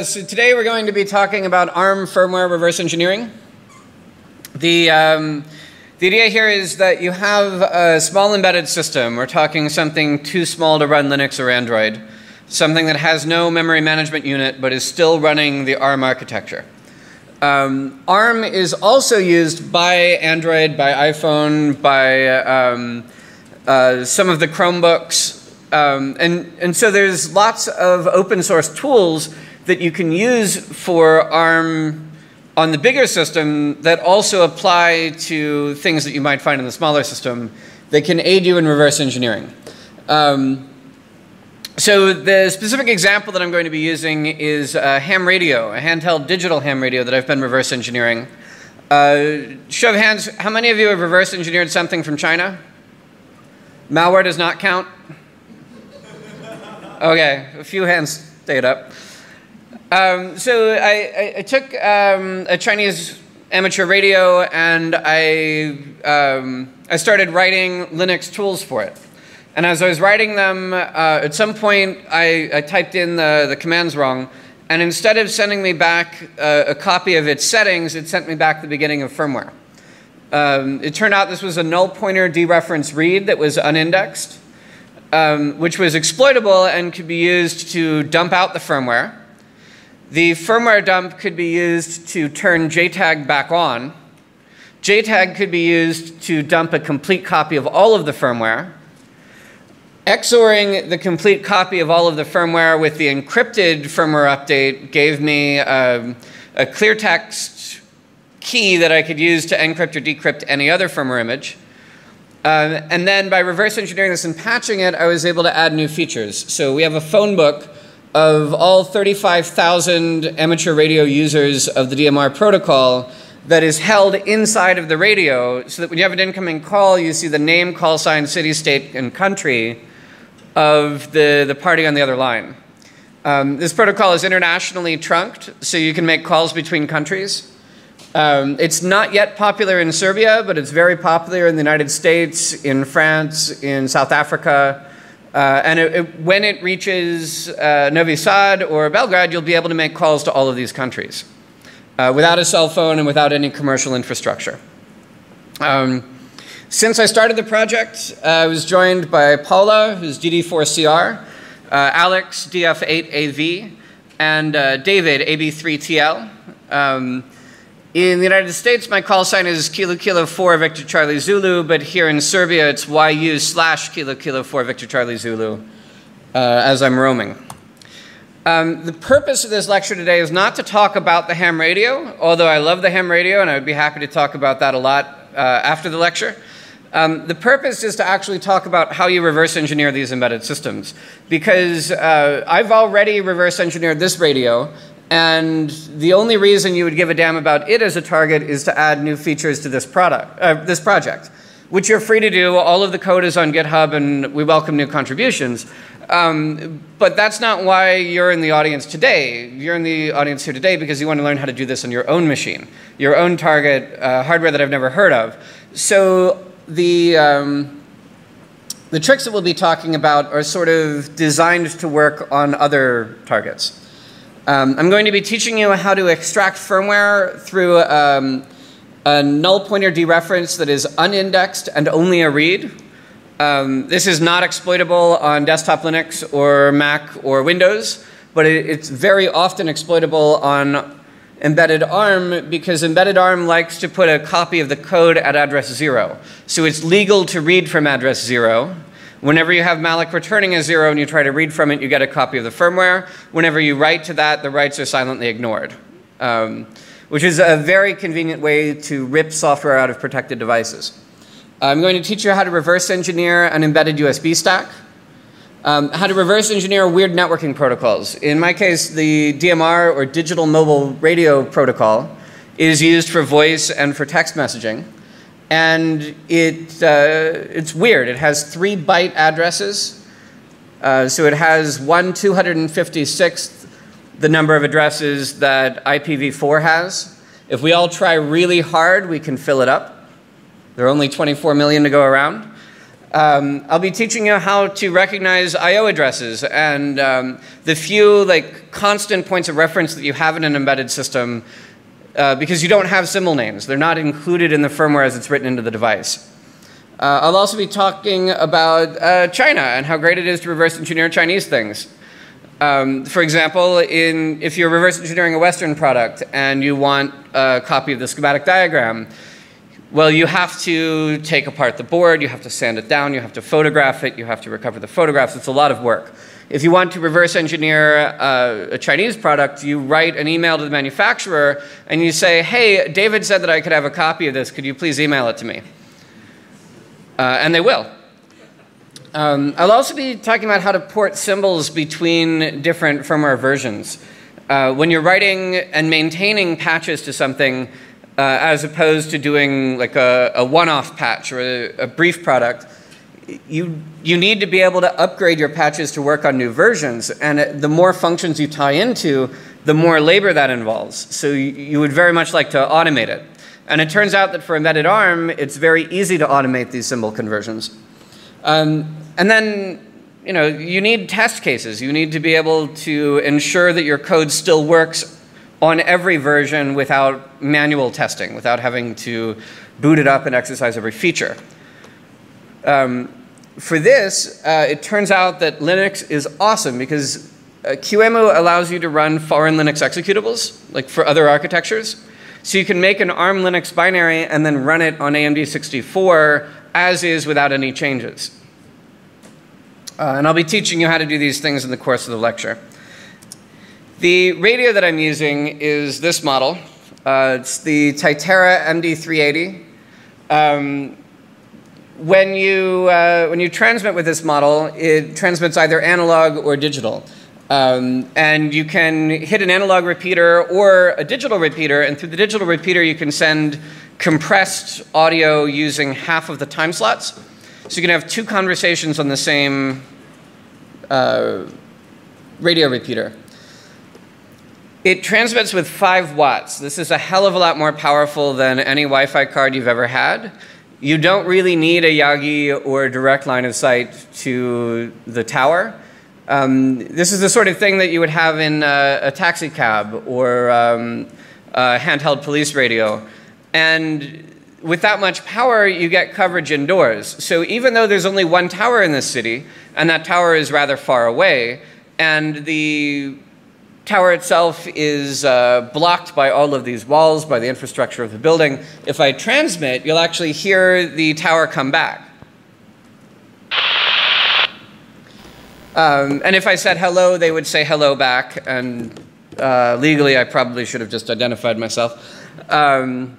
so today we're going to be talking about ARM firmware reverse engineering. The, um, the idea here is that you have a small embedded system. We're talking something too small to run Linux or Android, something that has no memory management unit but is still running the ARM architecture. Um, ARM is also used by Android, by iPhone, by um, uh, some of the Chromebooks, um, and, and so there's lots of open source tools that you can use for ARM on the bigger system that also apply to things that you might find in the smaller system that can aid you in reverse engineering. Um, so the specific example that I'm going to be using is a ham radio, a handheld digital ham radio that I've been reverse engineering. Uh, show of hands, how many of you have reverse engineered something from China? Malware does not count? Okay, a few hands stayed up. Um, so I, I, I took um, a Chinese amateur radio and I, um, I started writing Linux tools for it. And as I was writing them, uh, at some point I, I, typed in the, the commands wrong. And instead of sending me back a, a copy of its settings, it sent me back the beginning of firmware. Um, it turned out this was a null pointer dereference read that was unindexed um, which was exploitable and could be used to dump out the firmware. The firmware dump could be used to turn JTAG back on. JTAG could be used to dump a complete copy of all of the firmware. XORing the complete copy of all of the firmware with the encrypted firmware update gave me um, a clear text key that I could use to encrypt or decrypt any other firmware image. Um, and then by reverse engineering this and patching it, I was able to add new features. So we have a phone book of all 35,000 amateur radio users of the DMR protocol that is held inside of the radio so that when you have an incoming call, you see the name, call sign, city, state, and country of the, the party on the other line. Um, this protocol is internationally trunked, so you can make calls between countries. Um, it's not yet popular in Serbia, but it's very popular in the United States, in France, in South Africa. Uh, and it, it, when it reaches uh, Novi Sad or Belgrade, you'll be able to make calls to all of these countries uh, without a cell phone and without any commercial infrastructure. Um, since I started the project, uh, I was joined by Paula, who's DD4CR, uh, Alex, DF8AV, and uh, David, AB3TL. Um, in the United States, my call sign is Kilo Kilo 4 Victor Charlie Zulu, but here in Serbia, it's YU slash Kilo Kilo 4 Victor Charlie Zulu uh, as I'm roaming. Um, the purpose of this lecture today is not to talk about the ham radio, although I love the ham radio and I would be happy to talk about that a lot uh, after the lecture. Um, the purpose is to actually talk about how you reverse engineer these embedded systems. Because uh, I've already reverse engineered this radio, and the only reason you would give a damn about it as a target is to add new features to this product, uh, this project, which you're free to do. All of the code is on GitHub, and we welcome new contributions. Um, but that's not why you're in the audience today. You're in the audience here today because you want to learn how to do this on your own machine, your own target uh, hardware that I've never heard of. So the um, the tricks that we'll be talking about are sort of designed to work on other targets. Um, I'm going to be teaching you how to extract firmware through um, a null pointer dereference that is unindexed and only a read. Um, this is not exploitable on desktop Linux or Mac or Windows, but it, it's very often exploitable on embedded ARM because embedded ARM likes to put a copy of the code at address zero. So it's legal to read from address zero. Whenever you have malloc returning a zero and you try to read from it, you get a copy of the firmware. Whenever you write to that, the writes are silently ignored, um, which is a very convenient way to rip software out of protected devices. I'm going to teach you how to reverse engineer an embedded USB stack, um, how to reverse engineer weird networking protocols. In my case, the DMR, or Digital Mobile Radio Protocol, is used for voice and for text messaging and it, uh, it's weird. It has three byte addresses. Uh, so it has one 256th the number of addresses that IPv4 has. If we all try really hard, we can fill it up. There are only 24 million to go around. Um, I'll be teaching you how to recognize I.O. addresses and um, the few like constant points of reference that you have in an embedded system uh, because you don't have symbol names. They're not included in the firmware as it's written into the device. Uh, I'll also be talking about uh, China and how great it is to reverse engineer Chinese things. Um, for example, in, if you're reverse engineering a Western product and you want a copy of the schematic diagram, well, you have to take apart the board, you have to sand it down, you have to photograph it, you have to recover the photographs. It's a lot of work. If you want to reverse engineer a Chinese product, you write an email to the manufacturer and you say, hey, David said that I could have a copy of this. Could you please email it to me? Uh, and they will. Um, I'll also be talking about how to port symbols between different firmware versions. Uh, when you're writing and maintaining patches to something, uh, as opposed to doing like a, a one-off patch or a, a, brief product, you, you need to be able to upgrade your patches to work on new versions. And the more functions you tie into, the more labor that involves. So you, you would very much like to automate it. And it turns out that for embedded ARM, it's very easy to automate these symbol conversions. Um, and then you know, you need test cases. You need to be able to ensure that your code still works on every version without manual testing, without having to boot it up and exercise every feature. Um, for this, uh, it turns out that Linux is awesome because uh, QEMU allows you to run foreign Linux executables, like for other architectures. So you can make an ARM Linux binary and then run it on AMD 64 as is without any changes. Uh, and I'll be teaching you how to do these things in the course of the lecture. The radio that I'm using is this model. Uh, it's the Titera MD380. Um, when, you, uh, when you transmit with this model, it transmits either analog or digital. Um, and you can hit an analog repeater or a digital repeater, and through the digital repeater, you can send compressed audio using half of the time slots. So you can have two conversations on the same uh, radio repeater. It transmits with 5 watts. This is a hell of a lot more powerful than any Wi-Fi card you've ever had. You don't really need a Yagi or direct line of sight to the tower. Um, this is the sort of thing that you would have in uh, a taxi cab or um, a handheld police radio. And with that much power, you get coverage indoors. So even though there's only one tower in this city, and that tower is rather far away, and the tower itself is uh, blocked by all of these walls, by the infrastructure of the building. If I transmit, you'll actually hear the tower come back. Um, and if I said hello, they would say hello back, and uh, legally I probably should have just identified myself. Um,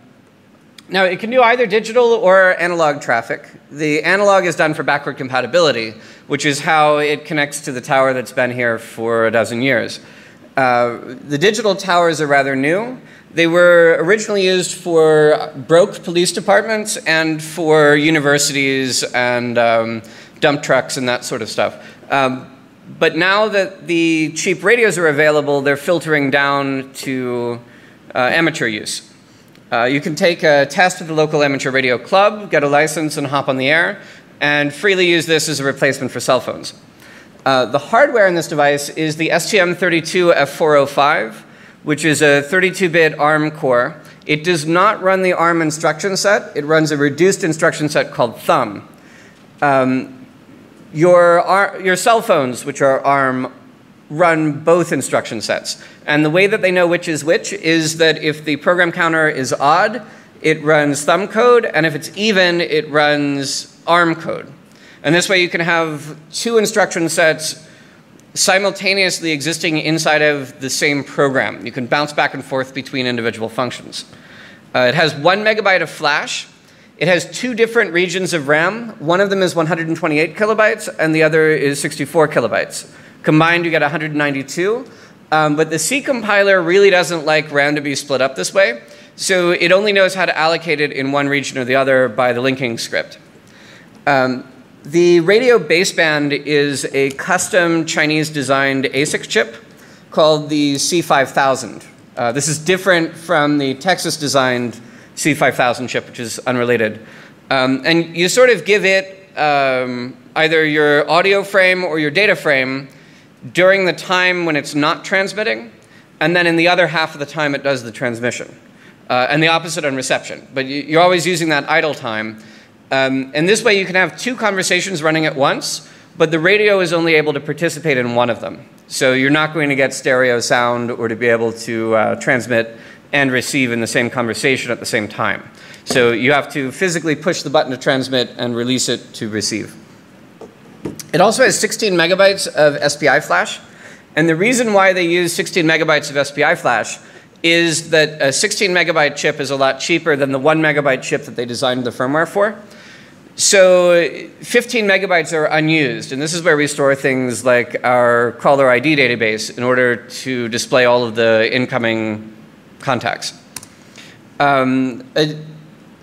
now, it can do either digital or analog traffic. The analog is done for backward compatibility, which is how it connects to the tower that's been here for a dozen years. Uh, the digital towers are rather new. They were originally used for broke police departments and for universities and um, dump trucks and that sort of stuff. Um, but now that the cheap radios are available, they're filtering down to uh, amateur use. Uh, you can take a test at the local amateur radio club, get a license, and hop on the air, and freely use this as a replacement for cell phones. Uh, the hardware in this device is the STM32F405, which is a 32-bit ARM core. It does not run the ARM instruction set. It runs a reduced instruction set called Thumb. Um, your, your cell phones, which are ARM, run both instruction sets. And the way that they know which is which is that if the program counter is odd, it runs thumb code, and if it's even, it runs ARM code. And this way you can have two instruction sets simultaneously existing inside of the same program. You can bounce back and forth between individual functions. Uh, it has one megabyte of flash. It has two different regions of RAM. One of them is 128 kilobytes, and the other is 64 kilobytes. Combined, you get 192. Um, but the C compiler really doesn't like RAM to be split up this way. So it only knows how to allocate it in one region or the other by the linking script. Um, the radio baseband is a custom Chinese designed ASIC chip called the C5000. Uh, this is different from the Texas designed C5000 chip, which is unrelated. Um, and you sort of give it um, either your audio frame or your data frame during the time when it's not transmitting, and then in the other half of the time it does the transmission. Uh, and the opposite on reception. But you're always using that idle time. Um, and this way you can have two conversations running at once, but the radio is only able to participate in one of them. So you're not going to get stereo sound or to be able to uh, transmit and receive in the same conversation at the same time. So you have to physically push the button to transmit and release it to receive. It also has 16 megabytes of SPI flash. And the reason why they use 16 megabytes of SPI flash is that a 16 megabyte chip is a lot cheaper than the one megabyte chip that they designed the firmware for. So 15 megabytes are unused, and this is where we store things like our caller ID database in order to display all of the incoming contacts. Um, a,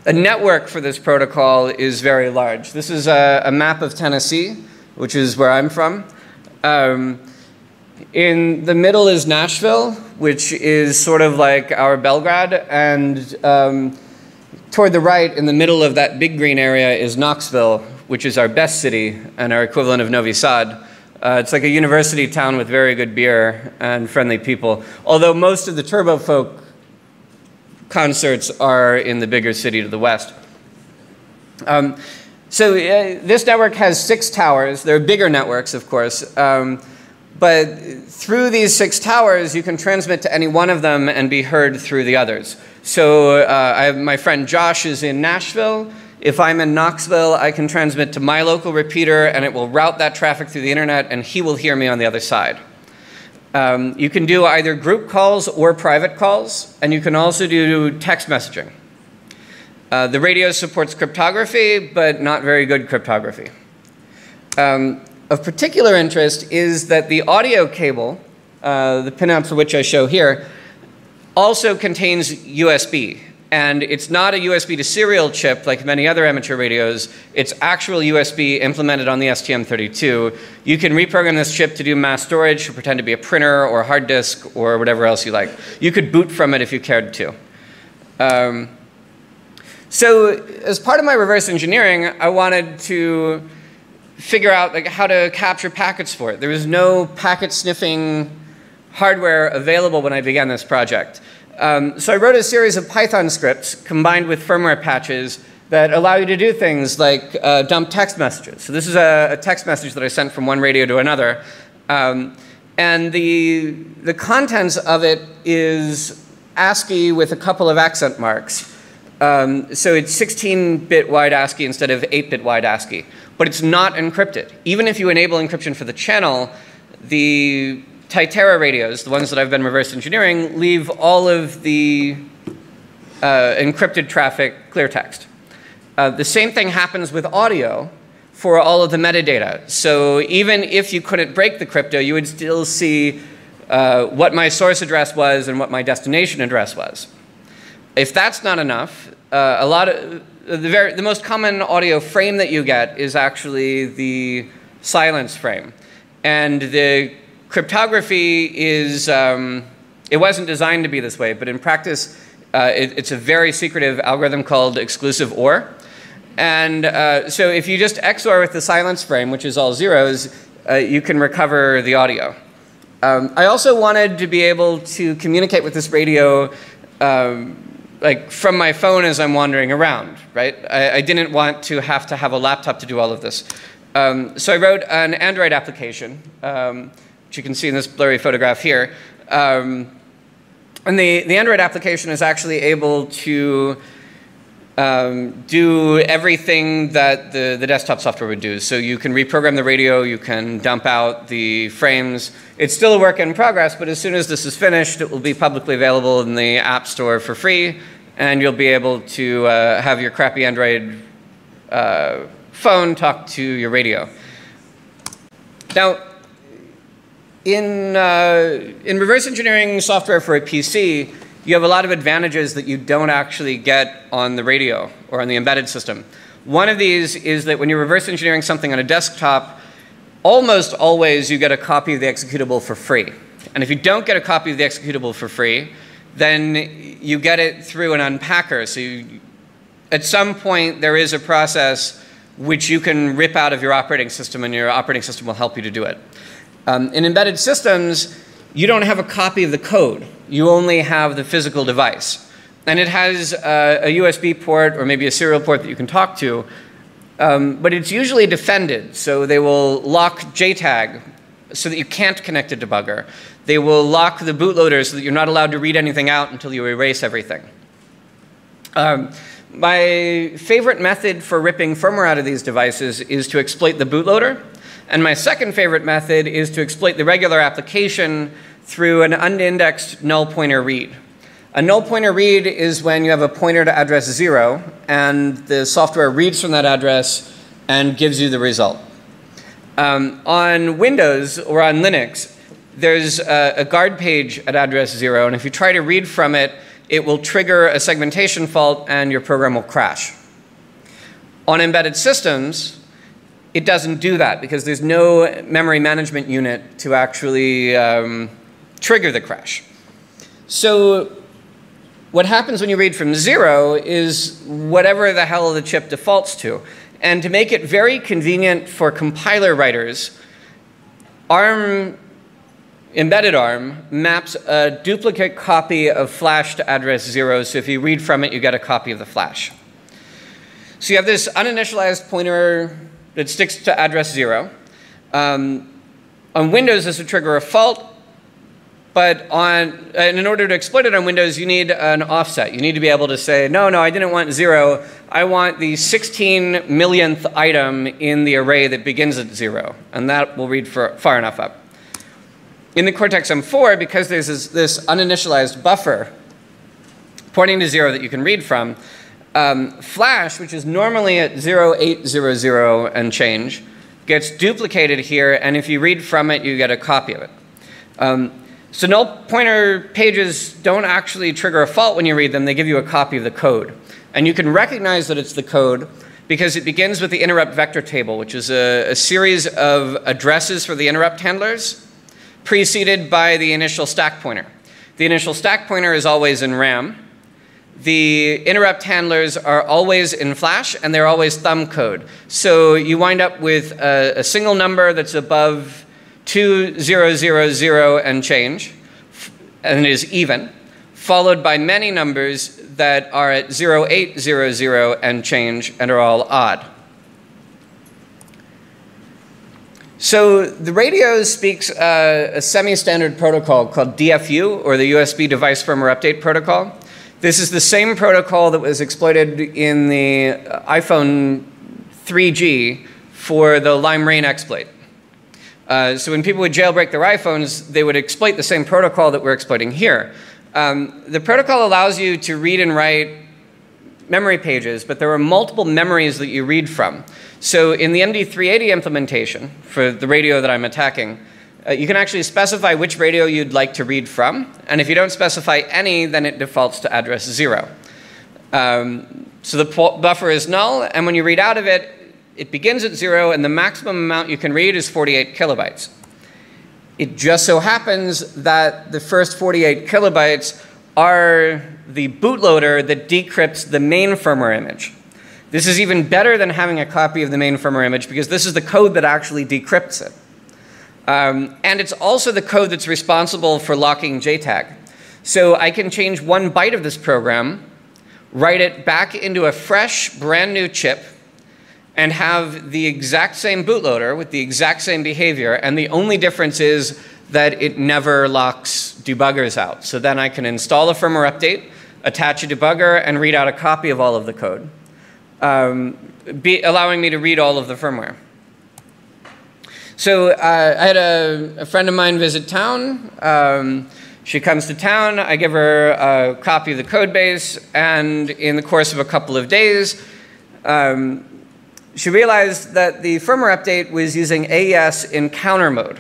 a, network for this protocol is very large. This is a, a map of Tennessee, which is where I'm from. Um, in the middle is Nashville, which is sort of like our Belgrade, and um, toward the right, in the middle of that big green area, is Knoxville, which is our best city and our equivalent of Novi Sad. Uh, it's like a university town with very good beer and friendly people. Although most of the Turbo Folk concerts are in the bigger city to the west. Um, so uh, this network has six towers. They're bigger networks, of course. Um, but through these six towers, you can transmit to any one of them and be heard through the others. So uh, I have, my friend Josh is in Nashville. If I'm in Knoxville, I can transmit to my local repeater and it will route that traffic through the internet and he will hear me on the other side. Um, you can do either group calls or private calls, and you can also do text messaging. Uh, the radio supports cryptography, but not very good cryptography. Um, of particular interest is that the audio cable, uh, the pinout for which I show here, also contains USB. And it's not a USB to serial chip like many other amateur radios. It's actual USB implemented on the STM32. You can reprogram this chip to do mass storage, to pretend to be a printer or a hard disk or whatever else you like. You could boot from it if you cared to. Um, so as part of my reverse engineering, I wanted to figure out like how to capture packets for it. There was no packet sniffing hardware available when I began this project. Um, so I wrote a series of Python scripts combined with firmware patches that allow you to do things like uh, dump text messages. So this is a, a, text message that I sent from one radio to another. Um, and the, the contents of it is ASCII with a couple of accent marks. Um, so it's 16-bit wide ASCII instead of 8-bit wide ASCII but it's not encrypted. Even if you enable encryption for the channel, the Titera radios, the ones that I've been reverse engineering, leave all of the uh, encrypted traffic clear text. Uh, the same thing happens with audio for all of the metadata. So even if you couldn't break the crypto, you would still see uh, what my source address was and what my destination address was. If that's not enough, uh, a lot of the, very, the most common audio frame that you get is actually the silence frame. And the cryptography is, um, it wasn't designed to be this way, but in practice, uh, it, it's a very secretive algorithm called exclusive OR. And uh, so if you just XOR with the silence frame, which is all zeros, uh, you can recover the audio. Um, I also wanted to be able to communicate with this radio um, like from my phone as I'm wandering around, right? I, I, didn't want to have to have a laptop to do all of this. Um, so I wrote an Android application, um, which you can see in this blurry photograph here. Um, and the, the Android application is actually able to um, do everything that the, the desktop software would do. So you can reprogram the radio, you can dump out the frames. It's still a work in progress, but as soon as this is finished, it will be publicly available in the App Store for free, and you'll be able to uh, have your crappy Android uh, phone talk to your radio. Now, in, uh, in reverse engineering software for a PC, you have a lot of advantages that you don't actually get on the radio or on the embedded system. One of these is that when you're reverse engineering something on a desktop, almost always you get a copy of the executable for free. And if you don't get a copy of the executable for free, then you get it through an unpacker. So you, at some point, there is a process which you can rip out of your operating system, and your operating system will help you to do it. Um, in embedded systems, you don't have a copy of the code. You only have the physical device. And it has a USB port or maybe a serial port that you can talk to, um, but it's usually defended. So they will lock JTAG so that you can't connect a debugger. They will lock the bootloader so that you're not allowed to read anything out until you erase everything. Um, my favorite method for ripping firmware out of these devices is to exploit the bootloader. And my second favorite method is to exploit the regular application through an unindexed null pointer read. A null pointer read is when you have a pointer to address zero, and the software reads from that address and gives you the result. Um, on Windows or on Linux, there's a, a, guard page at address zero, and if you try to read from it, it will trigger a segmentation fault and your program will crash. On embedded systems, it doesn't do that because there's no memory management unit to actually um, trigger the crash. So what happens when you read from zero is whatever the hell the chip defaults to. And to make it very convenient for compiler writers, ARM, embedded ARM, maps a duplicate copy of flash to address zero. So if you read from it, you get a copy of the flash. So you have this uninitialized pointer that sticks to address zero. Um, on Windows, this would trigger a fault. But on, and in order to exploit it on Windows, you need an offset. You need to be able to say, no, no, I didn't want zero. I want the 16 millionth item in the array that begins at zero. And that will read for, far enough up. In the Cortex-M4, because there's this, this uninitialized buffer pointing to zero that you can read from, um, flash, which is normally at 0800 and change, gets duplicated here, and if you read from it, you get a copy of it. Um, so null pointer pages don't actually trigger a fault when you read them, they give you a copy of the code. And you can recognize that it's the code because it begins with the interrupt vector table, which is a, a series of addresses for the interrupt handlers, preceded by the initial stack pointer. The initial stack pointer is always in RAM. The interrupt handlers are always in flash and they're always thumb code. So you wind up with a, a single number that's above 2000 and change, and is even, followed by many numbers that are at 0800 and change and are all odd. So the radio speaks uh, a semi-standard protocol called DFU, or the USB Device Firmware Update Protocol. This is the same protocol that was exploited in the iPhone 3G for the Lime Rain exploit. Uh, so when people would jailbreak their iPhones, they would exploit the same protocol that we're exploiting here. Um, the protocol allows you to read and write memory pages, but there are multiple memories that you read from. So in the MD380 implementation for the radio that I'm attacking, uh, you can actually specify which radio you'd like to read from, and if you don't specify any, then it defaults to address zero. Um, so the buffer is null, and when you read out of it, it begins at zero, and the maximum amount you can read is 48 kilobytes. It just so happens that the first 48 kilobytes are the bootloader that decrypts the main firmware image. This is even better than having a copy of the main firmware image because this is the code that actually decrypts it. Um, and it's also the code that's responsible for locking JTAG. So I can change one byte of this program, write it back into a fresh, brand new chip, and have the exact same bootloader with the exact same behavior, and the only difference is that it never locks debuggers out. So then I can install a firmware update, attach a debugger, and read out a copy of all of the code, um, be, allowing me to read all of the firmware. So uh, I had a, a, friend of mine visit town. Um, she comes to town, I give her a copy of the code base, and in the course of a couple of days, um, she realized that the firmware update was using AES in counter mode.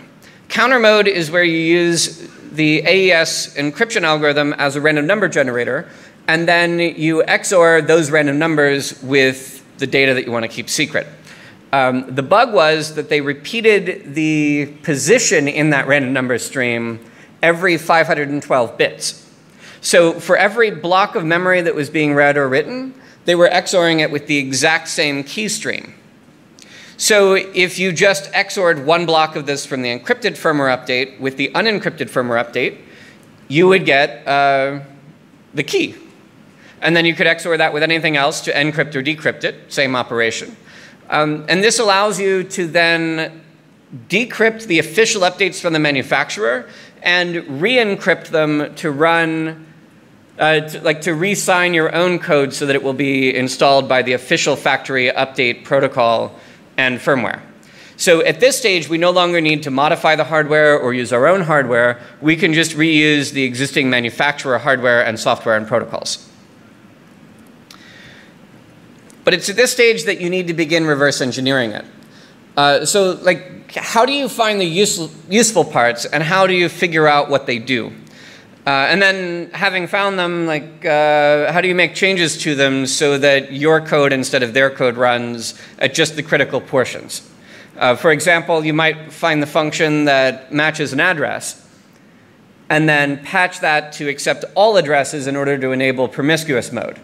Counter mode is where you use the AES encryption algorithm as a random number generator, and then you XOR those random numbers with the data that you want to keep secret. Um, the bug was that they repeated the position in that random number stream every 512 bits. So for every block of memory that was being read or written, they were XORing it with the exact same key stream. So if you just XORed one block of this from the encrypted firmware update with the unencrypted firmware update, you would get uh, the key. And then you could XOR that with anything else to encrypt or decrypt it, same operation. Um, and this allows you to then decrypt the official updates from the manufacturer and re-encrypt them to run, uh, to, like to re-sign your own code so that it will be installed by the official factory update protocol and firmware. So at this stage, we no longer need to modify the hardware or use our own hardware. We can just reuse the existing manufacturer hardware and software and protocols. But it's at this stage that you need to begin reverse engineering it. Uh, so like, how do you find the useful, useful parts and how do you figure out what they do? Uh, and then having found them, like, uh, how do you make changes to them so that your code instead of their code runs at just the critical portions? Uh, for example, you might find the function that matches an address and then patch that to accept all addresses in order to enable promiscuous mode.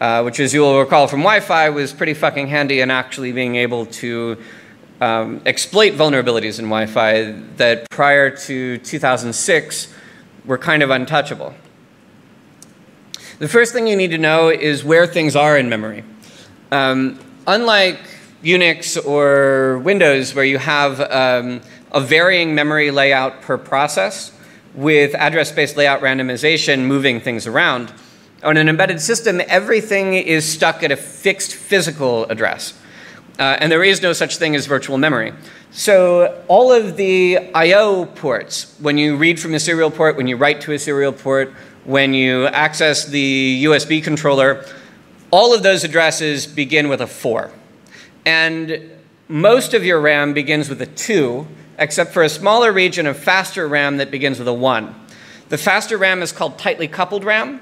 Uh, which as you'll recall from Wi-Fi was pretty fucking handy in actually being able to um, exploit vulnerabilities in Wi-Fi that prior to 2006 were kind of untouchable. The first thing you need to know is where things are in memory. Um, unlike Unix or Windows where you have um, a varying memory layout per process with address-space layout randomization moving things around, on an embedded system, everything is stuck at a fixed physical address. Uh, and there is no such thing as virtual memory. So all of the I.O. ports, when you read from a serial port, when you write to a serial port, when you access the USB controller, all of those addresses begin with a 4. And most of your RAM begins with a 2, except for a smaller region of faster RAM that begins with a 1. The faster RAM is called tightly coupled RAM,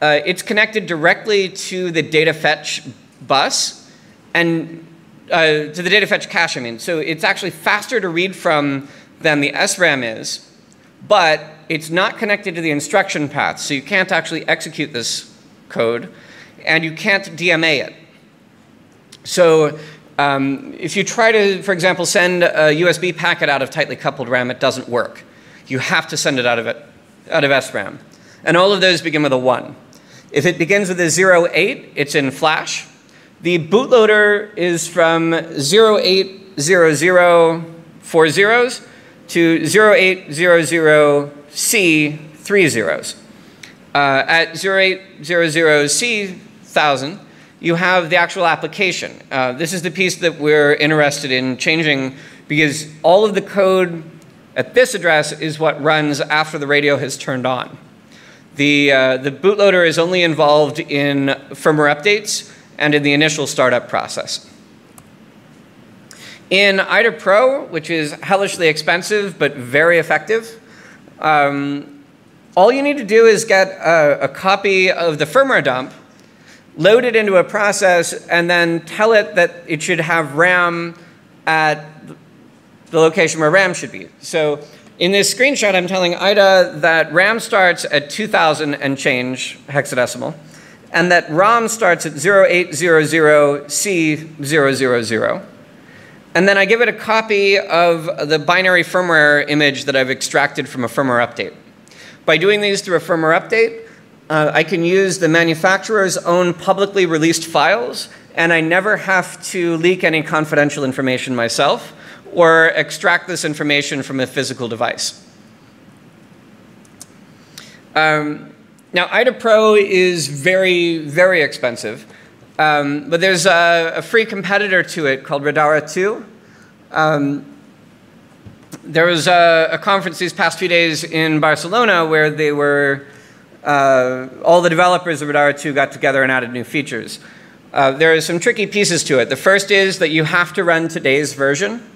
uh, it's connected directly to the data fetch bus and uh, to the data fetch cache, I mean. So it's actually faster to read from than the SRAM is, but it's not connected to the instruction path. So you can't actually execute this code and you can't DMA it. So um, if you try to, for example, send a USB packet out of tightly coupled RAM, it doesn't work. You have to send it out of, it, out of SRAM. And all of those begin with a 1. If it begins with a 0, 08, it's in flash. The bootloader is from 0800 zeros to 0800C three zeros. Uh, at 0800C 1000, you have the actual application. Uh, this is the piece that we're interested in changing because all of the code at this address is what runs after the radio has turned on. The, uh, the bootloader is only involved in firmware updates and in the initial startup process. In IDA Pro, which is hellishly expensive but very effective, um, all you need to do is get a, a copy of the firmware dump, load it into a process, and then tell it that it should have RAM at the location where RAM should be. So in this screenshot, I'm telling IDA that RAM starts at 2000 and change hexadecimal, and that ROM starts at 0800C000. And then I give it a copy of the binary firmware image that I've extracted from a firmware update. By doing these through a firmware update, uh, I can use the manufacturer's own publicly released files, and I never have to leak any confidential information myself or extract this information from a physical device. Um, now, IDA Pro is very, very expensive, um, but there's a, a, free competitor to it called Radara 2. Um, there was a, a, conference these past few days in Barcelona where they were, uh, all the developers of Radara 2 got together and added new features. Uh, there are some tricky pieces to it. The first is that you have to run today's version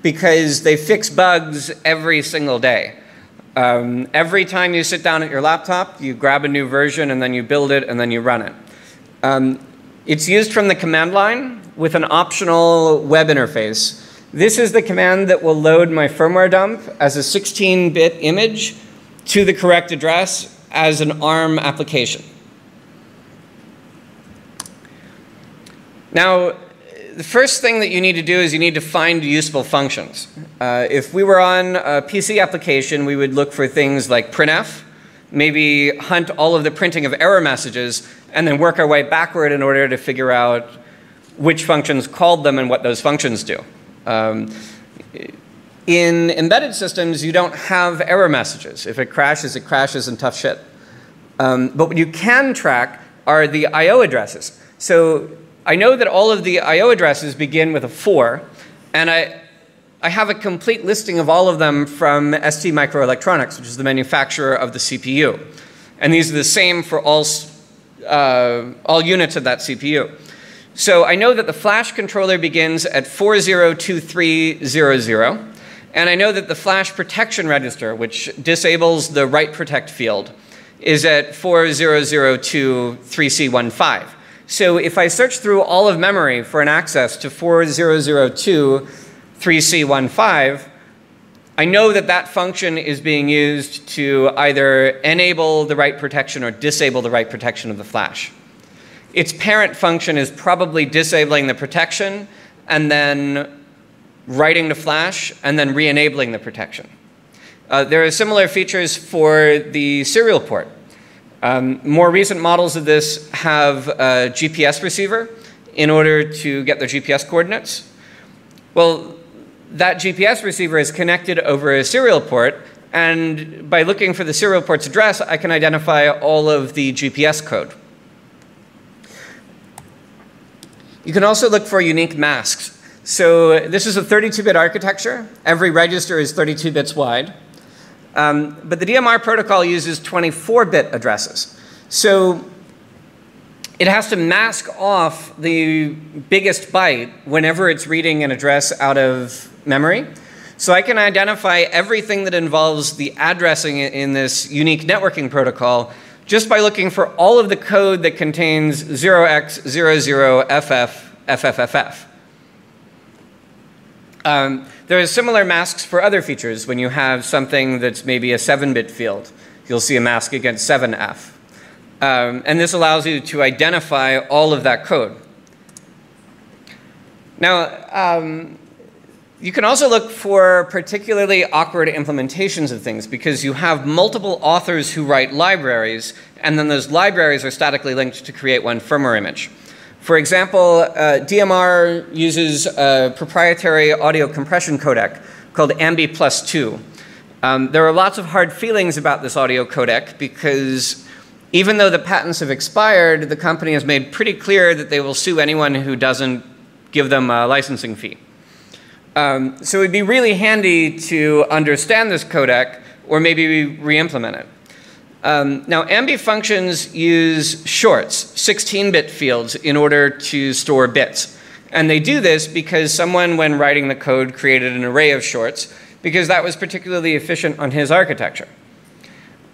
because they fix bugs every single day. Um, every time you sit down at your laptop, you grab a new version and then you build it and then you run it. Um, it's used from the command line with an optional web interface. This is the command that will load my firmware dump as a 16-bit image to the correct address as an ARM application. Now, the first thing that you need to do is you need to find useful functions. Uh, if we were on a PC application, we would look for things like printf, maybe hunt all of the printing of error messages, and then work our way backward in order to figure out which functions called them and what those functions do. Um, in embedded systems, you don't have error messages. If it crashes, it crashes and tough shit. Um, but what you can track are the I.O. addresses. So I know that all of the I.O. addresses begin with a 4, and I, I have a complete listing of all of them from ST Microelectronics, which is the manufacturer of the CPU. And these are the same for all, uh, all units of that CPU. So I know that the flash controller begins at 402300, and I know that the flash protection register, which disables the write protect field, is at 4002-3C15. So if I search through all of memory for an access to 4002-3C15, I know that that function is being used to either enable the write protection or disable the write protection of the flash. Its parent function is probably disabling the protection and then writing to flash and then re-enabling the protection. Uh, there are similar features for the serial port. Um, more recent models of this have a GPS receiver in order to get their GPS coordinates. Well, that GPS receiver is connected over a serial port, and by looking for the serial port's address, I can identify all of the GPS code. You can also look for unique masks. So this is a 32-bit architecture. Every register is 32 bits wide. Um, but the DMR protocol uses 24-bit addresses. So it has to mask off the biggest byte whenever it's reading an address out of memory. So I can identify everything that involves the addressing in this unique networking protocol just by looking for all of the code that contains 0x00ff FFFF. Um, there are similar masks for other features. When you have something that's maybe a 7-bit field, you'll see a mask against 7F. Um, and this allows you to identify all of that code. Now, um, you can also look for particularly awkward implementations of things because you have multiple authors who write libraries, and then those libraries are statically linked to create one firmware image. For example, uh, DMR uses a proprietary audio compression codec called AMBI Plus 2. Um, there are lots of hard feelings about this audio codec because even though the patents have expired, the company has made pretty clear that they will sue anyone who doesn't give them a licensing fee. Um, so it would be really handy to understand this codec or maybe re-implement it. Um, now, AMBI functions use shorts, 16-bit fields, in order to store bits. And they do this because someone, when writing the code, created an array of shorts because that was particularly efficient on his architecture.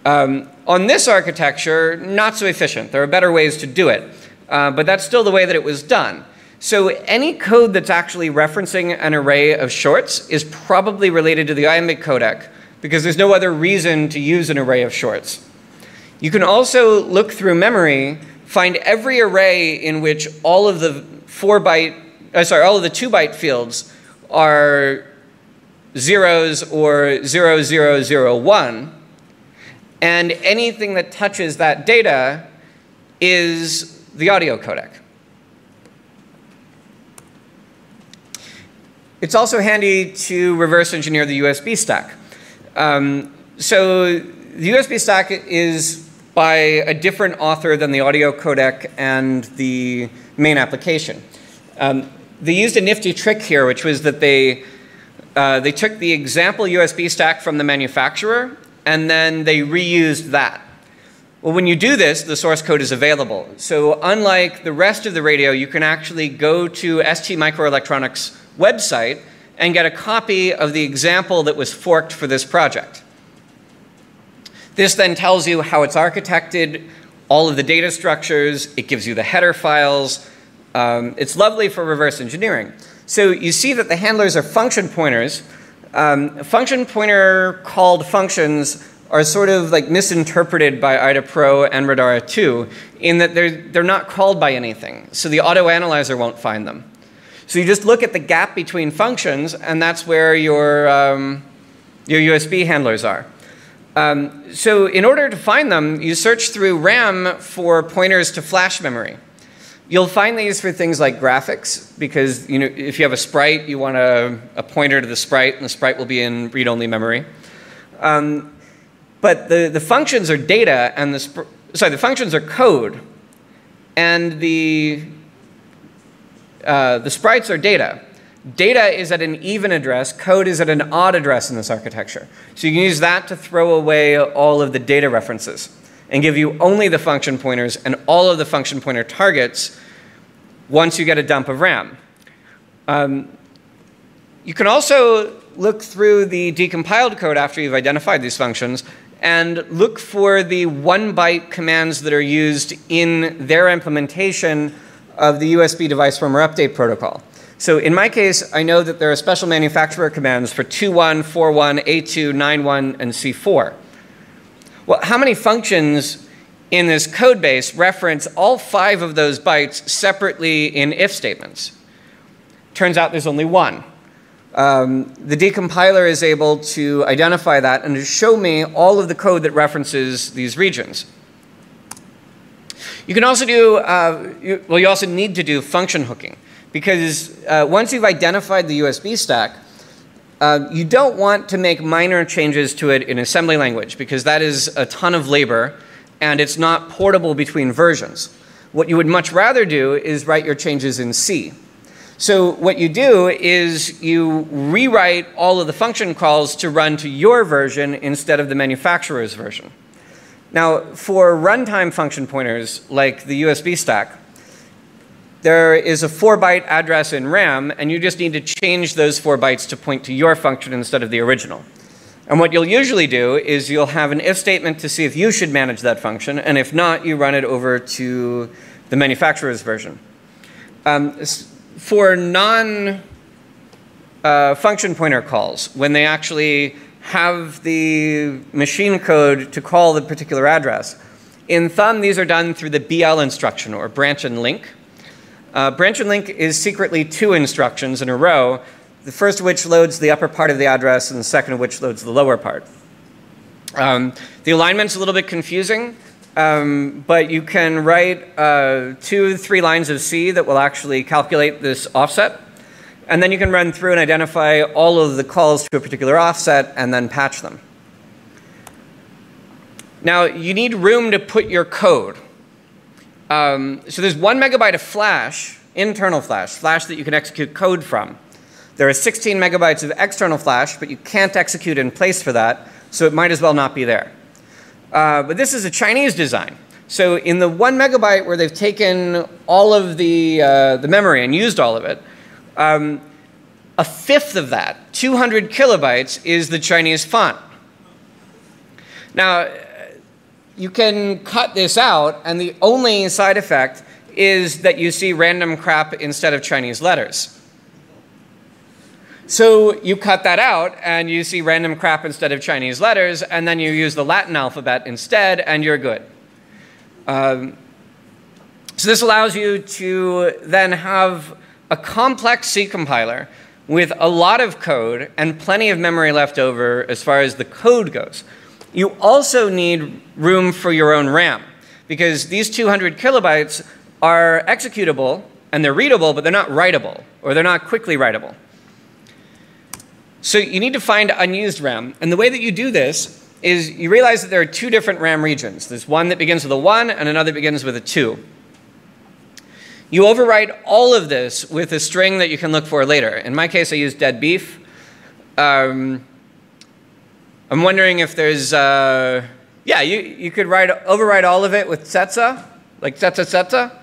Um, on this architecture, not so efficient. There are better ways to do it, uh, but that's still the way that it was done. So any code that's actually referencing an array of shorts is probably related to the iambic codec because there's no other reason to use an array of shorts. You can also look through memory, find every array in which all of the four byte, uh, sorry, all of the two byte fields are zeros or 0001, and anything that touches that data is the audio codec. It's also handy to reverse engineer the USB stack. Um, so the USB stack is by a different author than the audio codec and the main application. Um, they used a nifty trick here, which was that they, uh, they took the example USB stack from the manufacturer and then they reused that. Well, when you do this, the source code is available. So unlike the rest of the radio, you can actually go to ST Microelectronics website and get a copy of the example that was forked for this project. This then tells you how it's architected, all of the data structures, it gives you the header files. Um, it's lovely for reverse engineering. So you see that the handlers are function pointers. Um, function pointer called functions are sort of like misinterpreted by IDA Pro and Radara 2 in that they're, they're not called by anything. So the auto analyzer won't find them. So you just look at the gap between functions, and that's where your, um, your USB handlers are. Um, so in order to find them, you search through RAM for pointers to flash memory. You'll find these for things like graphics, because you know, if you have a sprite, you want a, a pointer to the sprite, and the sprite will be in read-only memory. Um, but the, the functions are data, and the, sorry, the functions are code, and the, uh, the sprites are data. Data is at an even address, code is at an odd address in this architecture. So you can use that to throw away all of the data references and give you only the function pointers and all of the function pointer targets once you get a dump of RAM. Um, you can also look through the decompiled code after you've identified these functions and look for the one byte commands that are used in their implementation of the USB device firmware update protocol. So in my case, I know that there are special manufacturer commands for 2.1, 4.1, A2, 9.1, and C4. Well, how many functions in this code base reference all five of those bytes separately in if statements? Turns out there's only one. Um, the decompiler is able to identify that and to show me all of the code that references these regions. You can also do, uh, you, well, you also need to do function hooking because uh, once you've identified the USB stack, uh, you don't want to make minor changes to it in assembly language because that is a ton of labor and it's not portable between versions. What you would much rather do is write your changes in C. So what you do is you rewrite all of the function calls to run to your version instead of the manufacturer's version. Now, for runtime function pointers like the USB stack, there is a four byte address in RAM, and you just need to change those four bytes to point to your function instead of the original. And what you'll usually do is you'll have an if statement to see if you should manage that function, and if not, you run it over to the manufacturer's version. Um, for non uh, function pointer calls, when they actually have the machine code to call the particular address, in Thumb, these are done through the BL instruction or branch and link. Uh, branch and link is secretly two instructions in a row, the first of which loads the upper part of the address and the second of which loads the lower part. Um, the alignment's a little bit confusing, um, but you can write uh, two, three lines of C that will actually calculate this offset. And then you can run through and identify all of the calls to a particular offset and then patch them. Now, you need room to put your code. Um, so there's one megabyte of flash, internal flash, flash that you can execute code from. There are 16 megabytes of external flash, but you can't execute in place for that, so it might as well not be there. Uh, but this is a Chinese design. So in the one megabyte where they've taken all of the, uh, the memory and used all of it, um, a fifth of that, 200 kilobytes, is the Chinese font. Now, you can cut this out, and the only side effect is that you see random crap instead of Chinese letters. So you cut that out, and you see random crap instead of Chinese letters, and then you use the Latin alphabet instead, and you're good. Um, so this allows you to then have a complex C compiler with a lot of code and plenty of memory left over as far as the code goes. You also need room for your own RAM because these 200 kilobytes are executable and they're readable, but they're not writable or they're not quickly writable. So you need to find unused RAM. And the way that you do this is you realize that there are two different RAM regions. There's one that begins with a 1 and another that begins with a 2. You overwrite all of this with a string that you can look for later. In my case, I used dead beef. Um, I'm wondering if there's, uh, yeah, you, you could write, overwrite all of it with Ceca, like Ceca Ceca,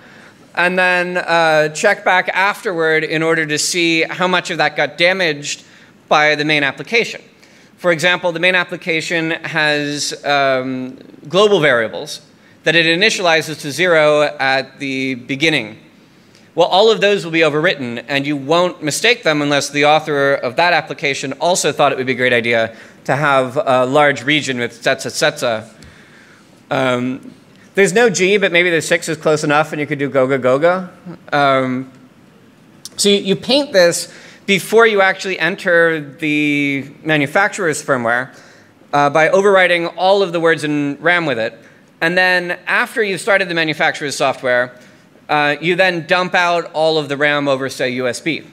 and then uh, check back afterward in order to see how much of that got damaged by the main application. For example, the main application has um, global variables that it initializes to zero at the beginning. Well, all of those will be overwritten, and you won't mistake them unless the author of that application also thought it would be a great idea to have a large region with Ceca Ceca. Um, there's no G, but maybe the 6 is close enough and you could do Goga Goga. Um, So you, you paint this before you actually enter the manufacturer's firmware uh, by overwriting all of the words in RAM with it. And then after you've started the manufacturer's software, uh, you then dump out all of the RAM over, say, USB.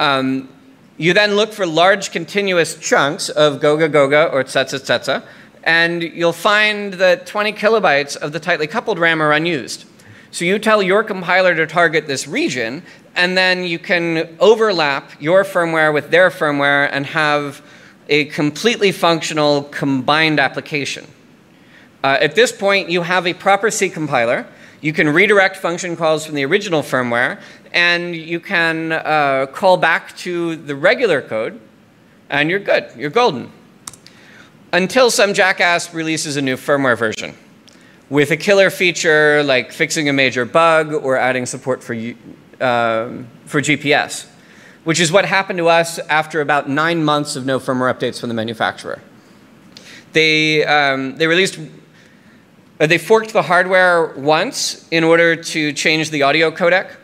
Um, you then look for large continuous chunks of Goga Goga or Ceca Ceca, and you'll find that 20 kilobytes of the tightly coupled RAM are unused. So you tell your compiler to target this region, and then you can overlap your firmware with their firmware and have a completely functional combined application. Uh, at this point, you have a proper C compiler. You can redirect function calls from the original firmware, and you can uh, call back to the regular code, and you're good. You're golden. Until some jackass releases a new firmware version with a killer feature like fixing a major bug or adding support for, um, for GPS, which is what happened to us after about nine months of no firmware updates from the manufacturer. They, um, they released uh, Uh, they forked the hardware once in order to change the audio codec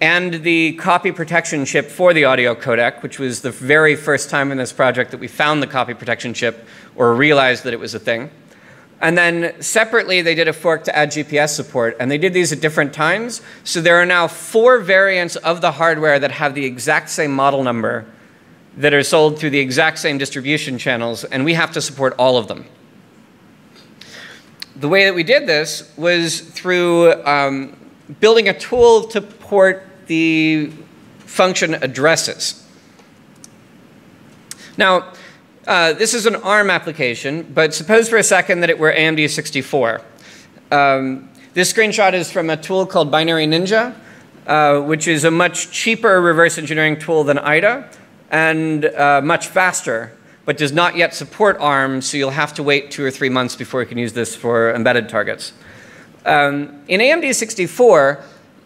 and the copy protection chip for the audio codec, which was the very first time in this project that we found the copy protection chip or realized that it was a thing. And then separately, they did a fork to add GPS support, and they did these at different times. So there are now four variants of the hardware that have the exact same model number that are sold through the exact same distribution channels, and we have to support all of them the way that we did this was through um, building a tool to port the function addresses. Now, uh, this is an ARM application, but suppose for a second that it were AMD 64. Um, this screenshot is from a tool called Binary Ninja, uh, which is a much cheaper reverse engineering tool than IDA and uh, much faster but does not yet support ARM, so you'll have to wait two or three months before you can use this for embedded targets. Um, in AMD 64,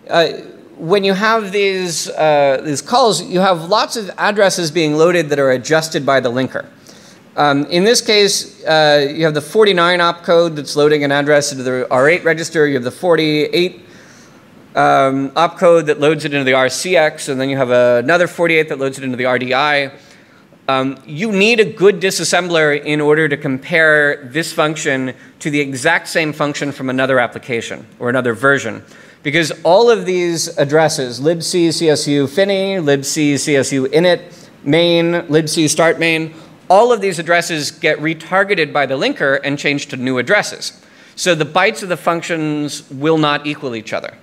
uh, when you have these, uh, these calls, you have lots of addresses being loaded that are adjusted by the linker. Um, in this case, uh, you have the 49 opcode that's loading an address into the R8 register. You have the 48 um, opcode that loads it into the RCX, and then you have another 48 that loads it into the RDI. Um, you need a good disassembler in order to compare this function to the exact same function from another application or another version. Because all of these addresses, libc csu fini, libc csu init, main, libc start main, all of these addresses get retargeted by the linker and changed to new addresses. So the bytes of the functions will not equal each other.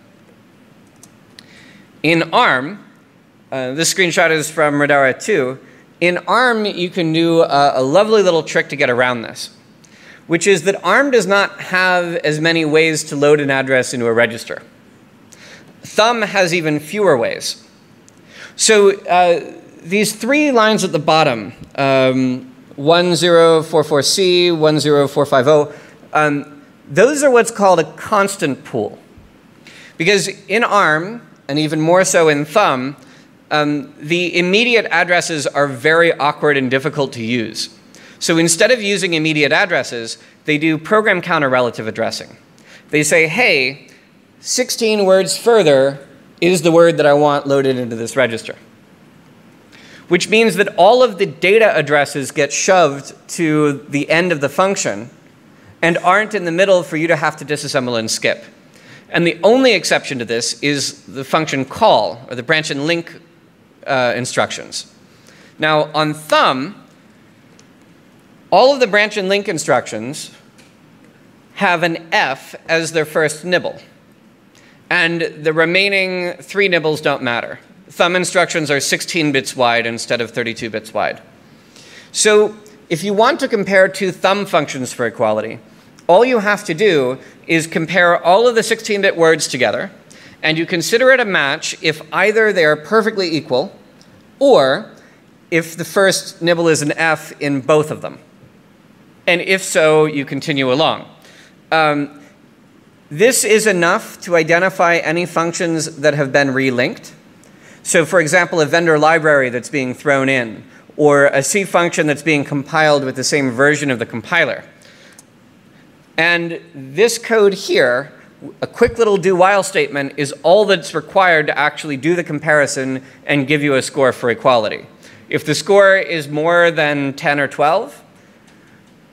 In ARM, uh, this screenshot is from Radare 2, in ARM, you can do a, a, lovely little trick to get around this, which is that ARM does not have as many ways to load an address into a register. Thumb has even fewer ways. So uh, these three lines at the bottom, um, 1044C, 10450, um, those are what's called a constant pool. Because in ARM, and even more so in Thumb, um, the immediate addresses are very awkward and difficult to use. So instead of using immediate addresses, they do program counter relative addressing. They say, hey, 16 words further is the word that I want loaded into this register. Which means that all of the data addresses get shoved to the end of the function and aren't in the middle for you to have to disassemble and skip. And the only exception to this is the function call, or the branch and link uh, instructions. Now, on thumb, all of the branch and link instructions have an F as their first nibble. And the remaining three nibbles don't matter. Thumb instructions are 16 bits wide instead of 32 bits wide. So if you want to compare two thumb functions for equality, all you have to do is compare all of the 16-bit words together and you consider it a match if either they are perfectly equal or if the first nibble is an F in both of them. And if so, you continue along. Um, this is enough to identify any functions that have been relinked. So for example, a vendor library that's being thrown in, or a C function that's being compiled with the same version of the compiler. And this code here a quick little do while statement is all that's required to actually do the comparison and give you a score for equality. If the score is more than 10 or 12,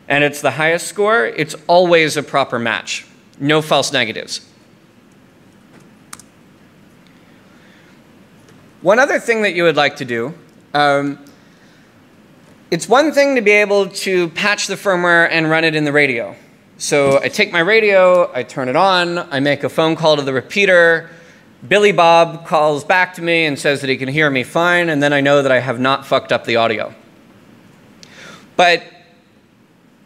and it's the highest score, it's always a proper match. No false negatives. One other thing that you would like to do, um, it's one thing to be able to patch the firmware and run it in the radio. So I take my radio, I turn it on, I make a phone call to the repeater, Billy Bob calls back to me and says that he can hear me fine, and then I know that I have not fucked up the audio. But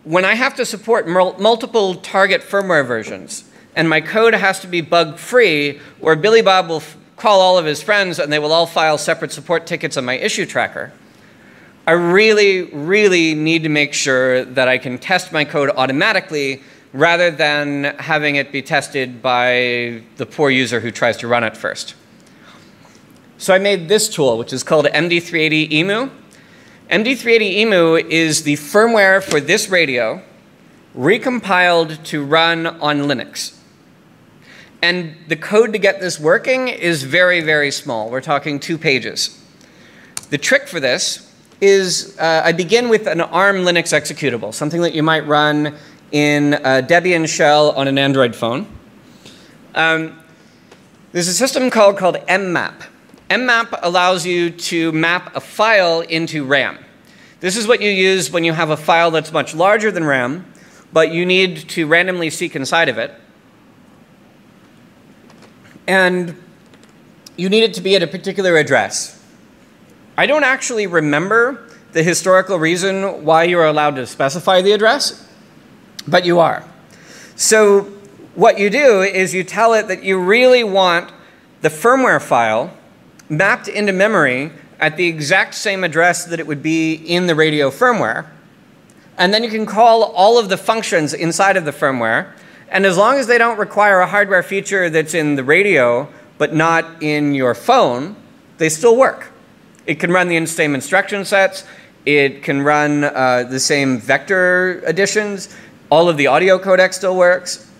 when I have to support multiple target firmware versions, and my code has to be bug free, or Billy Bob will call all of his friends and they will all file separate support tickets on my issue tracker, I really, really need to make sure that I can test my code automatically rather than having it be tested by the poor user who tries to run it first. So I made this tool, which is called MD380 EMU. MD380 EMU is the firmware for this radio recompiled to run on Linux. And the code to get this working is very, very small. We're talking two pages. The trick for this is uh, I begin with an ARM Linux executable, something that you might run in a Debian shell on an Android phone. Um, there's a system called, called mmap. mmap allows you to map a file into RAM. This is what you use when you have a file that's much larger than RAM, but you need to randomly seek inside of it. And you need it to be at a particular address. I don't actually remember the historical reason why you're allowed to specify the address, but you are. So what you do is you tell it that you really want the firmware file mapped into memory at the exact same address that it would be in the radio firmware. And then you can call all of the functions inside of the firmware. And as long as they don't require a hardware feature that's in the radio but not in your phone, they still work. It can run the same instruction sets. It can run uh, the same vector additions. All of the audio codec still works.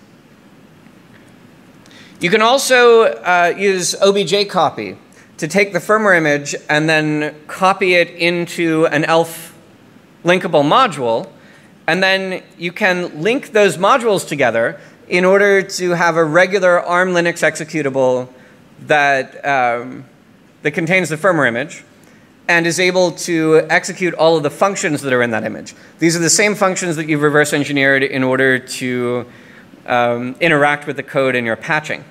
You can also uh, use objcopy to take the firmware image and then copy it into an ELF linkable module. And then you can link those modules together in order to have a regular ARM Linux executable that, um, that contains the firmware image and is able to execute all of the functions that are in that image. These are the same functions that you've reverse engineered in order to um, interact with the code in your patching.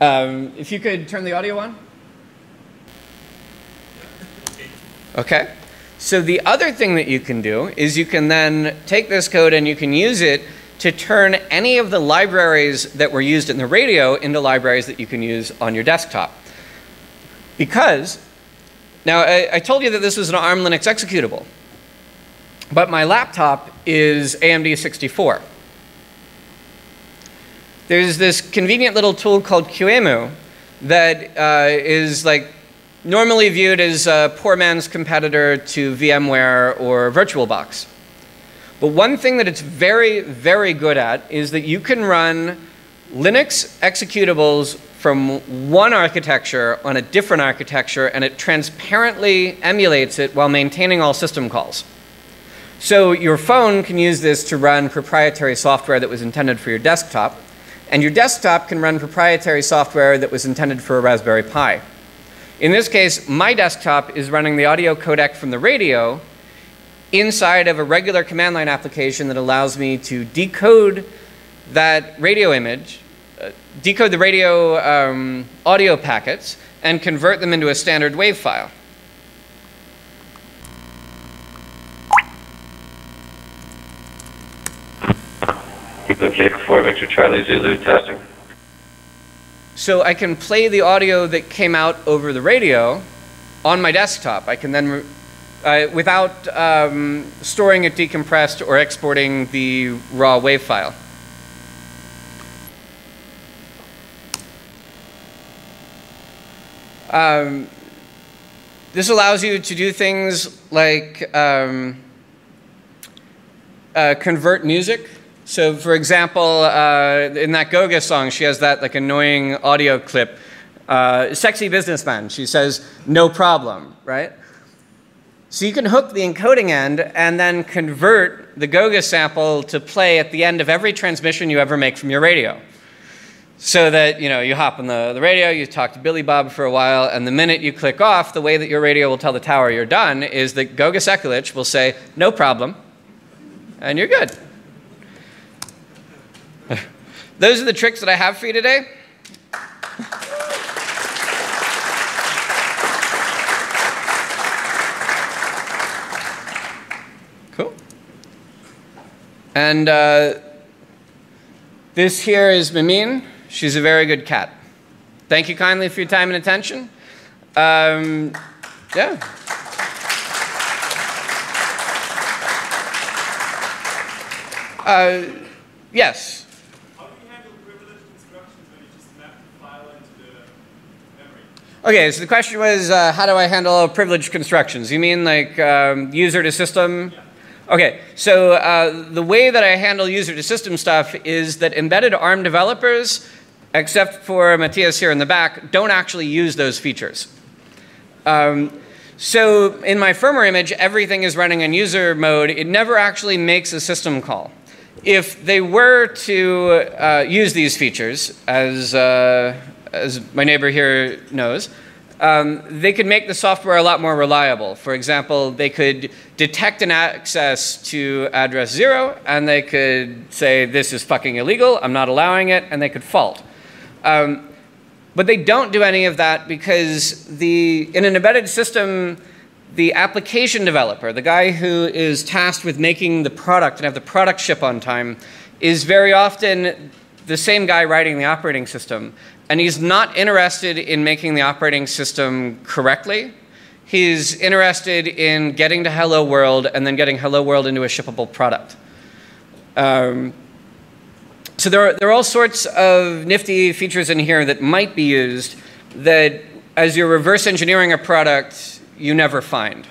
Um, if you could turn the audio on. Okay. So the other thing that you can do is you can then take this code and you can use it to turn any of the libraries that were used in the radio into libraries that you can use on your desktop. Because now, I, I told you that this was an ARM Linux executable, but my laptop is AMD 64. There's this convenient little tool called QEMU that uh, is like normally viewed as a poor man's competitor to VMware or VirtualBox. But one thing that it's very, very good at is that you can run Linux executables from one architecture on a different architecture and it transparently emulates it while maintaining all system calls. So your phone can use this to run proprietary software that was intended for your desktop, and your desktop can run proprietary software that was intended for a Raspberry Pi. In this case, my desktop is running the audio codec from the radio inside of a regular command line application that allows me to decode that radio image decode the radio um, audio packets and convert them into a standard WAV file. Okay, before Victor Charlie Zulu testing. So I can play the audio that came out over the radio on my desktop. I can then, uh, without um, storing it decompressed or exporting the raw WAV file. Um, this allows you to do things like um, uh, convert music So, for example, uh, in that Goga song, she has that like annoying audio clip. Uh, sexy businessman. She says, "No problem," right? So you can hook the encoding end and then convert the Goga sample to play at the end of every transmission you ever make from your radio. So that you know you hop on the, the radio, you talk to Billy Bob for a while, and the minute you click off, the way that your radio will tell the tower you're done is that Goga Sekulic will say, no problem, and you're good. Those are the tricks that I have for you today. Cool. And uh, this here is Mimine. She's a very good cat. Thank you kindly for your time and attention. Um, yeah. Uh, yes. How do you handle privileged instructions when you just map the file into the memory? Okay, so the question was, uh, how do I handle privileged constructions? You mean like um, user to system? Okay, so uh, the way that I handle user to system stuff is that embedded ARM developers, except for Matthias here in the back, don't actually use those features. Um, so in my firmware image, everything is running in user mode. It never actually makes a system call. If they were to uh, use these features, as, uh, as my neighbor here knows, um, they could make the software a lot more reliable. For example, they could detect an access to address zero, and they could say, this is fucking illegal, I'm not allowing it, and they could fault. Um, but they don't do any of that because the, in an embedded system, the application developer, the guy who is tasked with making the product and have the product ship on time, is very often the same guy writing the operating system. And he's not interested in making the operating system correctly. He's interested in getting to Hello World and then getting Hello World into a shippable product. Um, so there are, there are all sorts of nifty features in here that might be used that as you're reverse engineering a product, you never find.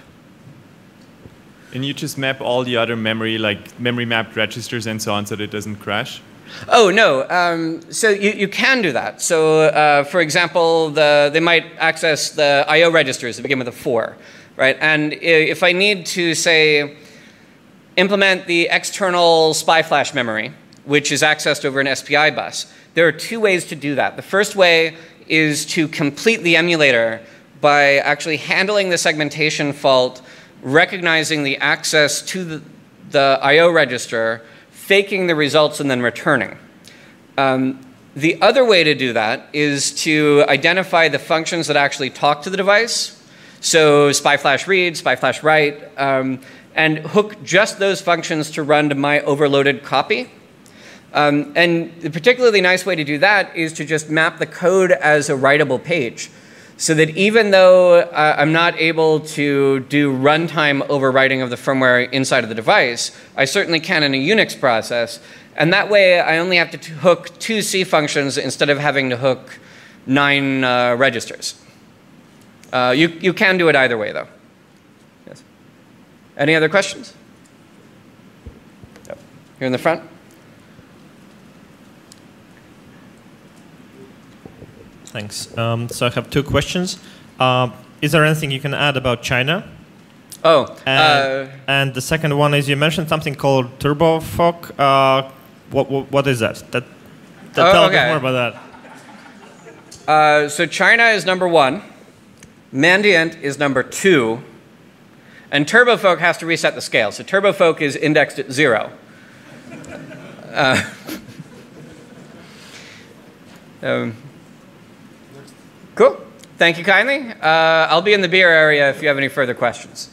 And you just map all the other memory, like memory mapped registers and so on, so that it doesn't crash? Oh, no. Um, so you, you can do that. So, uh, for example, the, they might access the I.O. registers that begin with a 4, right? And if I need to, say, implement the external SPI flash memory, which is accessed over an SPI bus, there are two ways to do that. The first way is to complete the emulator by actually handling the segmentation fault, recognizing the access to the, the I.O. register, faking the results, and then returning. Um, the other way to do that is to identify the functions that actually talk to the device. So SPI flash read, SPI flash write, um, and hook just those functions to run to my overloaded copy. Um, and the particularly nice way to do that is to just map the code as a writable page. So that even though uh, I'm not able to do runtime overwriting of the firmware inside of the device, I certainly can in a Unix process. And that way I only have to hook two C functions instead of having to hook nine uh, registers. Uh, you, you can do it either way though. Yes. Any other questions? Yep. Here in the front. Thanks. Um, so I have two questions. Uh, is there anything you can add about China? Oh, And, uh, and the second one is you mentioned something called Turbofolk. Uh, what, what, what is that? That, that Oh, tell okay. us more about that. Uh, so China is number one, Mandiant is number two, and Turbofolk has to reset the scale. So Turbofolk is indexed at zero. Uh, um, cool. Thank you kindly. Uh, I'll be in the beer area if you have any further questions.